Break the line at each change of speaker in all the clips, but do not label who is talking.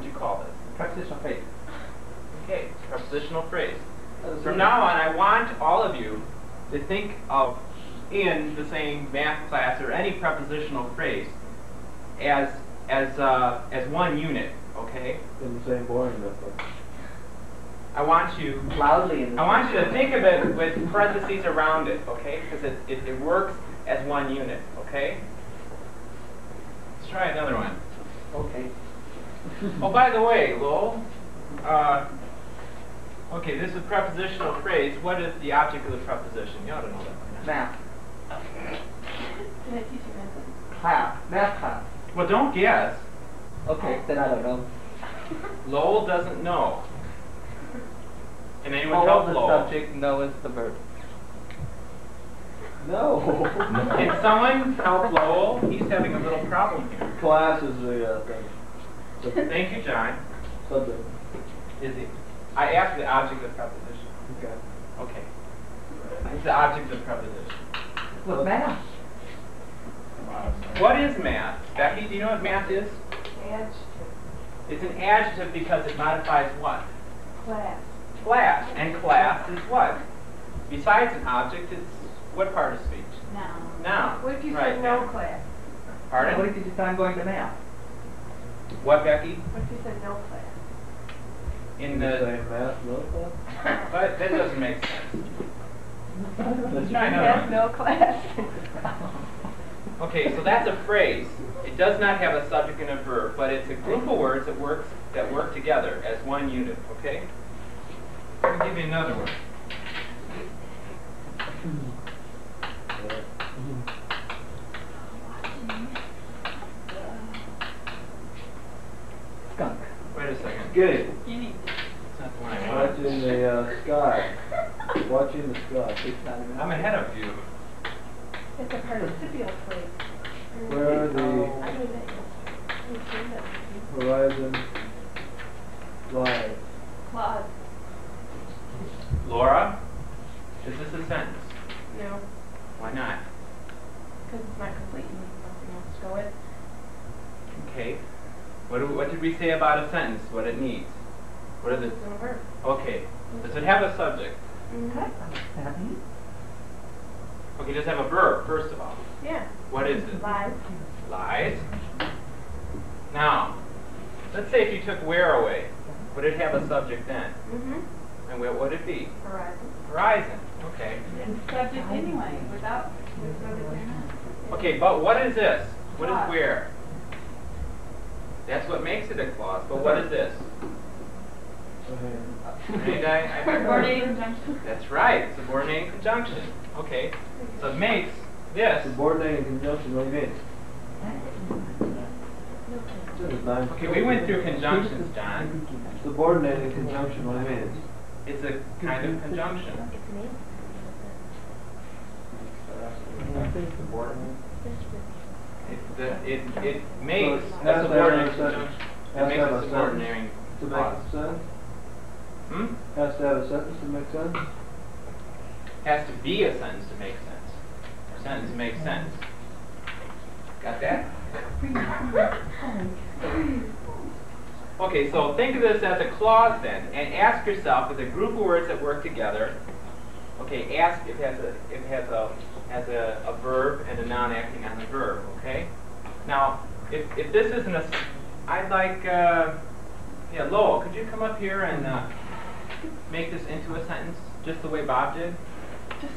would you call this?
Prepositional phrase.
Okay, prepositional phrase. From now on, I want all of you to think of in the same math class or any prepositional phrase as as uh, as one unit. Okay.
In the same boring method.
I want you
Loudly in
I want you to think of it with parentheses around it. Okay, because it, it it works as one unit. Okay. Let's try another one. Oh, by the way, Lowell. Uh, okay, this is a prepositional phrase. What is the object of the preposition? You ought to know that.
Math.
Can I teach you math?
Class. Math class.
Well, don't guess.
Okay, then I don't know.
Lowell doesn't know. Can anyone
Follow
help
the
Lowell?
subject, know is the verb.
No.
Can someone help Lowell? He's having a little problem here.
Class is the uh, thing. The
Thank you, John.
subject.
Is he? I asked the object of preposition.
Okay.
Okay. It's the object of preposition.
With math.
What is math? Becky, do you know what math is?
Adjective.
It's an adjective because it modifies what?
Class.
Class. And class is what? Besides an object, it's what part of speech?
Noun.
Noun.
What if you
Right,
said no
noun.
class?
What if you just I'm going to math?
What, Becky?
What if you said no class?
In
the
the...
same math, no class?
But that doesn't make sense. Let's try another
have
one.
no class.
Okay, so that's a phrase. It does not have a subject and a verb, but it's a group of words that works that work together as one unit. Okay. Let me give you another one.
Skunk.
Wait a second.
Skinny.
It's not the one I want.
Watching the uh, sky. Watching the sky.
I'm ahead of you.
It's a participial phrase.
Where the
I mean, it- it's in the
horizon lies.
clause.
Laura, is this a sentence?
No,
Why not?
because it's not complete. You need something else to go with.
Okay. What, do, what did we say about a sentence? What it needs? What are the?
It's.
Okay. Does it have a subject?
Mm-hmm.
Okay. Does it have a verb first of all?
Yeah.
What is it?
Lies.
Lies. Now, let's say if you took where away, would it have a subject then?
Mm-hmm.
And what would it be?
Horizon.
Horizon. Okay.
It's subject anyway, without, subject.
Okay, but what is this? What is where? That's what makes it a clause. But what is this? Any guy? I-
Subordinating conjunction.
That's right. Subordinating conjunction. Okay. So it makes this.
Subordinating conjunction, what do you mean? This is nine.
Okay, we went through conjunctions, John.
Subordinating conjunction, what do you mean?
It's a kind of conjunction. It, the, it, it makes
So
a
has to have a sentence.
conjunction. It
Has to
makes a subordinating
To make
clause.
sense?
Hmm?
Has to have a sentence to make sense?
Has to be a sentence to make sense. A sentence makes sense. Got that? Okay, so think of this as a clause then, and ask yourself, with a group of words that work together, okay, ask if it has a, if it has a, has a, a verb and a noun acting on the verb, okay? Now, if, if this isn't a, I'd like, uh, yeah, Lowell, could you come up here and, uh, make this into a sentence, just the way Bob did?
Just,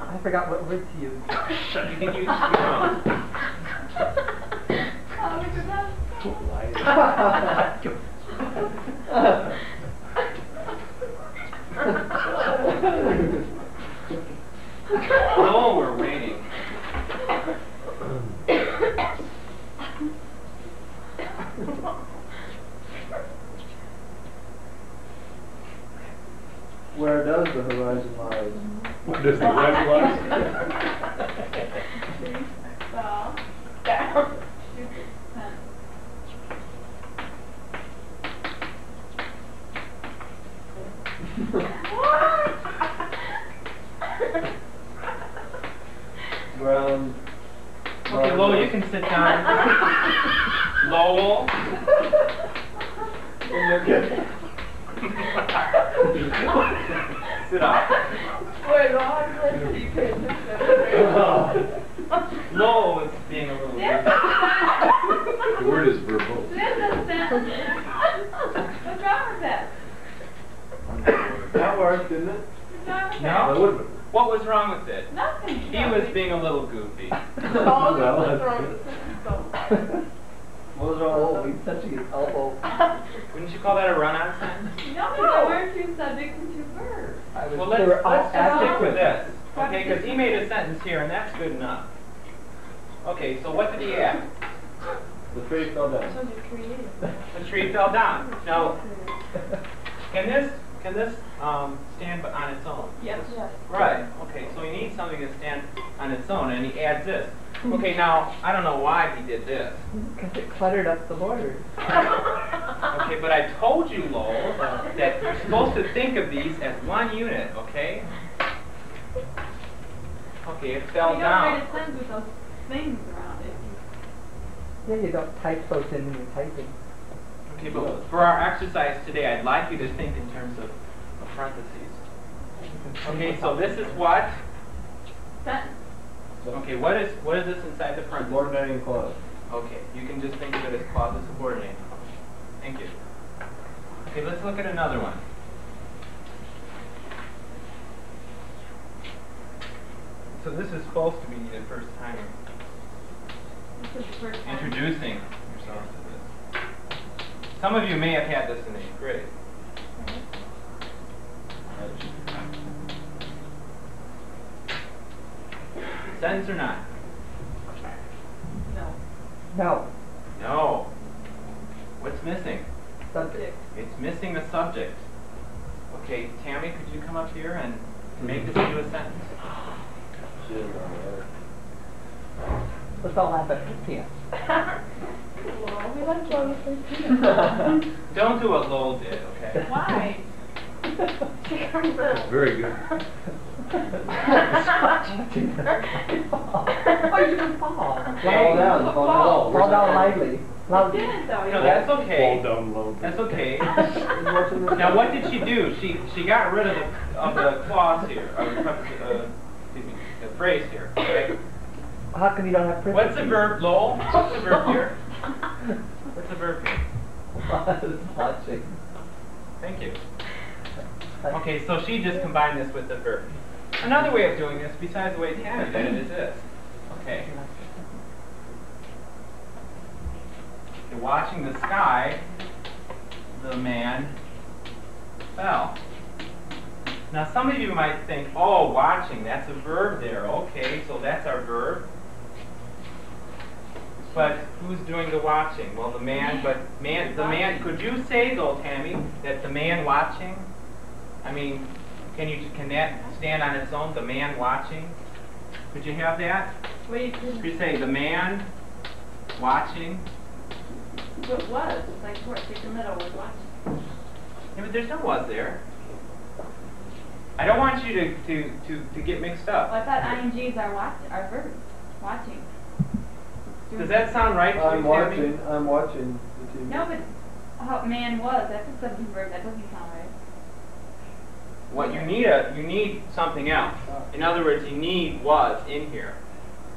I forgot what word to use.
You can use your own.
Oh, look at that.
No, we're waiting.
Where does the horizon lie?
Does the red light?
Well, down.
Ground.
Okay, Lowell, you can sit down. Lowell, Sit up.
Wait, Ron, listen, you can't just
Lowell was being a little.
This
The word is verbose.
This is sentence. What's wrong with that?
That worked, didn't it?
What's wrong with
No.
that?
That would.
What was wrong with it?
Nothing.
He was being a little goofy.
Oh,
Well,
just
that's
throw
good.
the sentence.
What was
Oh,
wrong
he's
with
touching his elbow.
Wouldn't you call that a run-on sentence?
No, there were two subjects and two verbs.
I was,
Well, let's,
were
let's just stick with this, okay, because he made a sentence here, and that's good enough. Okay, so what did he add?
The tree fell down.
So you're.
The tree fell down. Now, can this, can this, um, stand on its own?
Yes. Yes.
Right, okay, so he needs something to stand on its own, and he adds this. Okay, now, I don't know why he did this.
Because it cluttered up the borders.
Okay, but I told you, Lowell, that you're supposed to think of these as one unit, okay? Okay, it fell
You don't write
down.
a sentence with those things around it.
Yeah, you don't type those in when you're typing.
Okay, but for our exercise today, I'd like you to think in terms of of parentheses. Okay, so this is what?
Sentence.
Okay, what is, what is this inside the parentheses?
Subordinating clause.
Okay, you can just think of it as clause subordinate. Thank you. Okay, let's look at another one. So this is supposed to be the first time
This is the first one.
introducing yourself to this. Some of you may have had this in eighth grade. Sentence or not?
No.
No,
No. What's missing?
subject.
It's missing a subject. Okay, Tammy, could you come up here and make this into a sentence?
Shit, alright.
Let's all laugh at Cynthia.
Don't do what Lowell did, okay?
Why? She comes
That's
in.
very good.
oh, you can fall.
Fall down, fall down.
Fall down lightly.
You
Loudly.
didn't though.
No,
you-
that's
Fall
okay.
down low.
That's okay.
What's in the-
Now, what did she do? She, she got rid of the, of the clause here, or the, uh, excuse me, the phrase here, okay?
How come you don't have
What's the verb, Lowell? What's the verb here? What's the verb?
Was watching.
Thank you. Okay, so she just combined this with the verb. Another way of doing this, besides the way Tammy did it, is this. Okay. Okay, watching the sky, the man fell. Now, some of you might think, oh, watching, that's a verb there. Okay, so that's our verb. But who's doing the watching? Well, the man, but man, the man, could you say though, Tammy, that the man watching? I mean, can you, can that stand on its own, the man watching? Could you have that?
Wait,
Could you say, the man watching?
what was? Like, what, the middle was watching.
Yeah, but there's no was there. I don't want you to, to, to, to get mixed up.
Well, I thought INGs are watch, are verbs, watching.
Does that sound right
I'm
Tammy?
watching, I'm watching the TV.
No, but how man was, that's a subject verb, that doesn't sound right.
What you need a you need something else. Ah. In other words, you need was in here.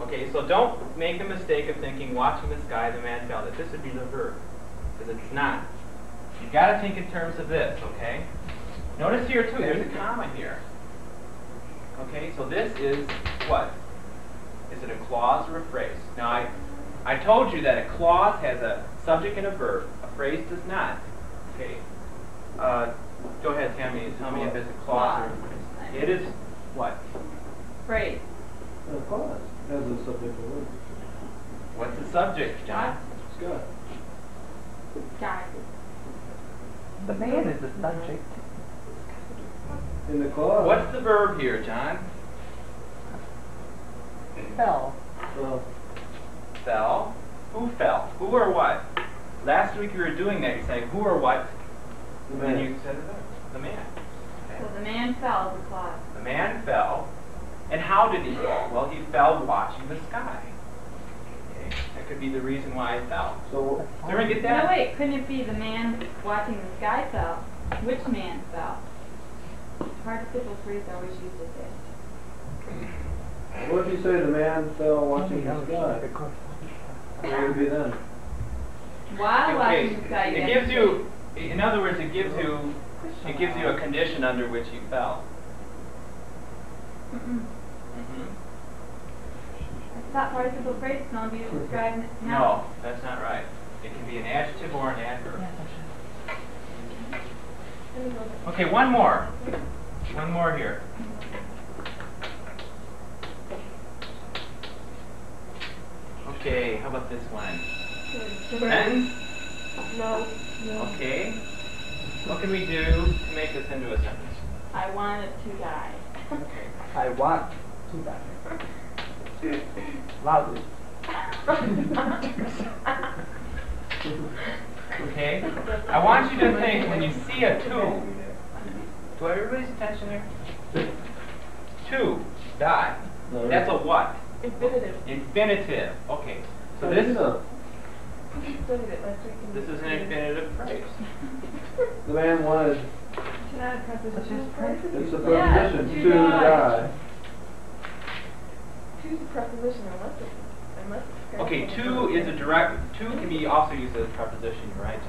Okay, so don't make the mistake of thinking watching the sky, the man fell. That this would be the verb, because it's not. You got to think in terms of this. Okay. Notice here too. There's a comma here. Okay, so this is what? Is it a clause or a phrase? Now I I told you that a clause has a subject and a verb. A phrase does not. Okay. Uh, go ahead, Tammy. Tell me if it's a clause or a phrase. It is what?
Phrase.
A clause has a subject and word.
What's the subject, John?
Scott.
Guy.
The man is the subject.
In the clause.
What's the verb here, John?
Fell.
Well,
Fell. Who fell? Who or what? Last week you were doing that. You're saying who or what,
the
and then
man.
you said the man.
So the man fell is a.
The man fell. And how did he fall? Well, he fell watching the sky. Okay. That could be the reason why I fell.
So,
Does everyone get that?
No, wait, couldn't it be the man watching the sky fell? Which man fell? Participle phrase always uses it.
what if you say the man fell watching the sky? What would it be then?
While
Okay,
watching the sky,
it gives you, in other words, it gives you, it gives you a condition under which you fell.
Participle phrase can only be described now.
No, that's not right. It can be an adjective or an adverb. Okay, one more. One more here. Okay, how about this one? Sentence?
No, no.
Okay. What can we do to make this into a sentence?
I wanted to die.
Okay.
I want to die. Loudly.
Okay? I want you to think when you see a two. Do everybody's attention there? Two, die.
No,
That's a what?
Infinitive.
Infinitive. Okay. So this
you know?
We studied it last week. in
this is an infinitive phrase.
The man wanted,
Can I add prepositional phrases?
it's a
Yeah,
preposition,
to
to
die.
die.
Choose a preposition unless it's, unless it's.
Okay, two is a direct, two can be also used as a preposition, you're right,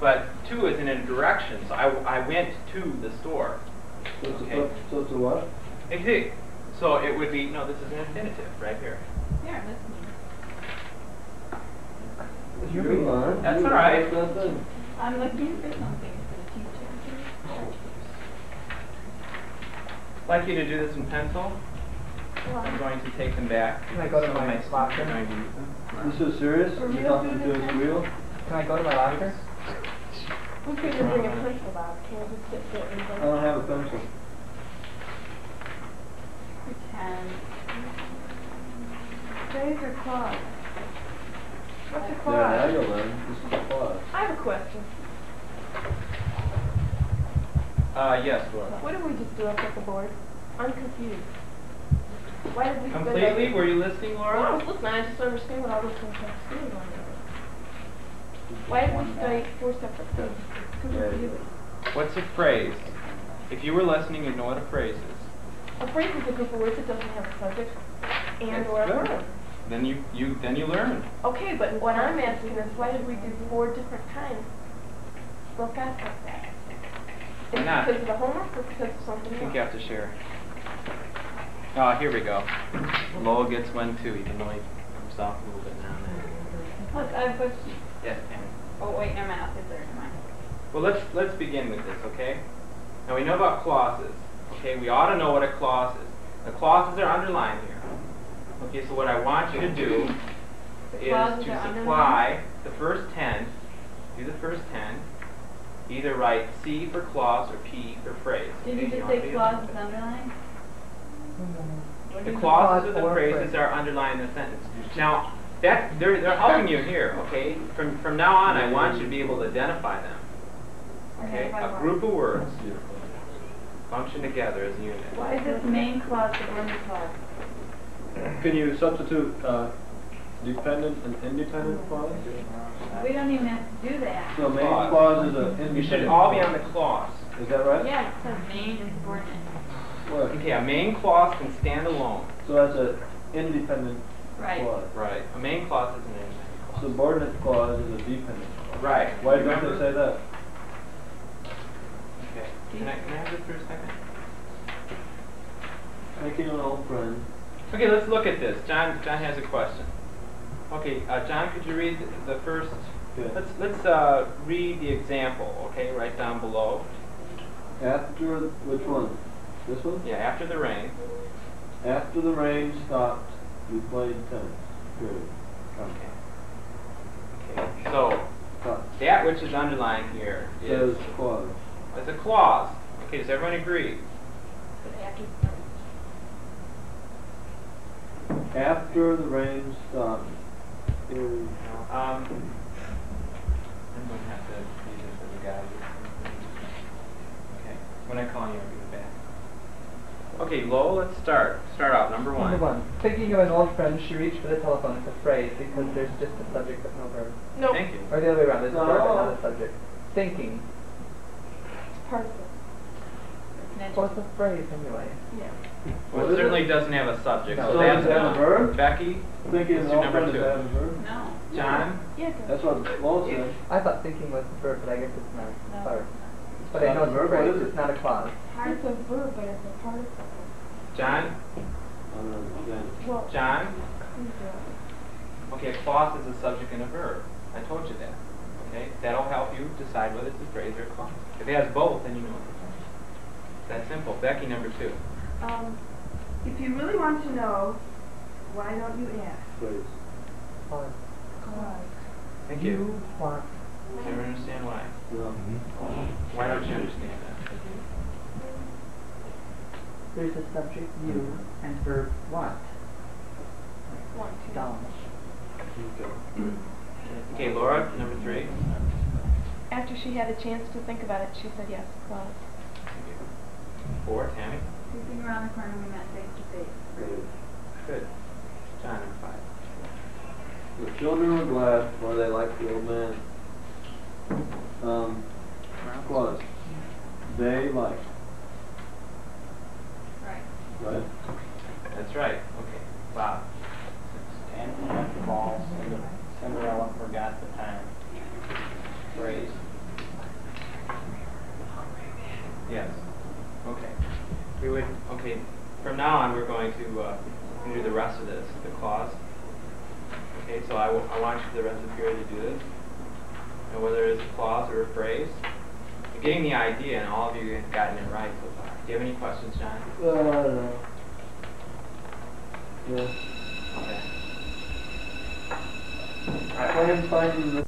But two is in a direction, so I, I went to the store.
So it's a,
Okay.
pre- so it's a what?
Exa- So it would be, no, this is an infinitive, right here.
Here, listen.
You're
You
being-
are.
That's all right.
I'm looking for something for the teacher.
I'd like you to do this in pencil. I'm going to take them back.
Can I go to
Some of
my locker?
are going to use them.
This is serious?
For
You're
real,
talking to
do
his
this?
Can I go to my locker?
We could just bring a pencil back. Can we just sit there and
I don't have a pencil.
Pretend.
Phrase or clause? What's a
Yeah, now
clause?
you'll learn. This is a clause.
I have a question.
Uh, yes, Laura.
What did we just do up at the board? I'm confused. Why did we?
Completely? Were you listening,
Well, I
Laura?
was listening, I just don't understand what all this things have to do with one another. Why did we study four separate things? It's
Yeah.
confusing.
What's a phrase? If you were listening, you'd know what a phrase is.
A phrase is a group of words that doesn't have a subject and
That's
or a
good.
verb.
Then you, you, then you learn.
Okay, but what I'm asking is why did we do four different kinds? Broke out like that. Is
Why
it
not?
because of the homework or because of
I
something else?
think you have to share. Oh, here we go. Lowell gets one too, even though he comes off a little bit now and then.
Look, I have a question.
Yes, Ann.
Oh, wait, never mind, I'll there, never mind.
Well, let's, let's begin with this, okay? Now, we know about clauses, okay? We ought to know what a clause is. The clauses are underlined here. Okay, so what I want you to do is to
are
supply the first ten, do the first ten, either write C for clause or P for phrase.
Did
okay?
you just
want
say
be
clause
able
is
to-
underlined? Mm-hmm.
The
Clause
clauses or the
or
phrases
phrase.
are underlined in the sentence. Now, that, they're, they're helping you here, okay? From, from now on, I want you to be able to identify them. Okay?
Identify
A group of words function together as a unit.
Why is this main clause the only clause?
Can you substitute, uh, dependent and independent clause?
We don't even have to do that.
So main
Clause.
clause is a independent.
You should all be on the clause.
Is that right?
Yeah, it says main and subordinate.
What?
Okay, a main clause can stand alone.
So that's an independent
Right.
clause.
Right. A main clause is an independent clause.
Subordinate clause is a dependent clause.
Right.
Why don't
Remember?
they say that?
Can I, can I have this for a second?
Making an old friend.
Okay, let's look at this. John, John has a question. Okay, uh, John, could you read the, first?
Okay.
Let's let's uh, read the example. Okay, right down below.
After, which one? This one?
Yeah, after the rain.
After the rain stopped, we played tennis. Period.
Okay. Okay. So that which is underlined here is
Says clause.
Is a clause. Okay, does everyone agree?
After-
After the rain stopped. Period.
Um, I'm going to have to read this as a guide. Okay. When I call you, I'll give it back. Okay, Lowell, let's start. Start out, number one.
Number one. Thinking of an old friend, she reached for the telephone. It's a phrase because there's just a subject but no verb.
No,
Thank you.
Or the other way around, there's a verb but not
No.
a subject. Thinking.
It's part of
it's phrase anyway.
Yeah.
Well,
What
it
is
certainly
it?
doesn't have a subject,
No.
so
So
that's
does it have a verb?
Becky,
Thinking
Let's
of
do number two.
does that a verb?
No.
John,
Yeah, good.
That's what Lowell said.
I thought thinking was the verb, but I guess it's not.
No.
Sorry. But
It's
I know it's
a
a
verb, what
phrase,
it?
it's not a clause.
It's a verb, but it's a participle.
John,
I don't understand.
Well,
John.
please do it.
Okay, a clause is a subject and a verb. I told you that. Okay, that'll help you decide whether it's a phrase or a clause. If it has both, then you know it's a phrase. That's simple. Becky, number two.
Um, if you really want to know, why don't you ask?
Phrase.
Clause.
Thank you.
You want.
Never understand why.
No.
Why don't you understand that?
There's a subject, you, and verb want.
One, to.
Down.
Okay.
Okay, Laura, number three.
After she had a chance to think about it, she said yes, clause.
Thank you. Four, Tammy.
Creeping around the corner, we met face to face.
Phrase.
Good. John, number five.
The children were glad, for they liked the old man. Um, clause. They liked,
Right.
right?
That's right. Okay. Bob.
Cinderella forgot the time. Phrase.
Yes. Okay. We would, okay, from now on, we're going to, uh, do the rest of this, the clause. Okay, so I, I want you for the rest of the period to do this. And whether it's a clause or a phrase, you're getting the idea, and all of you have gotten it right so far. Do you have any questions, John?
Uh, no. Yeah.
Okay.
I am finding this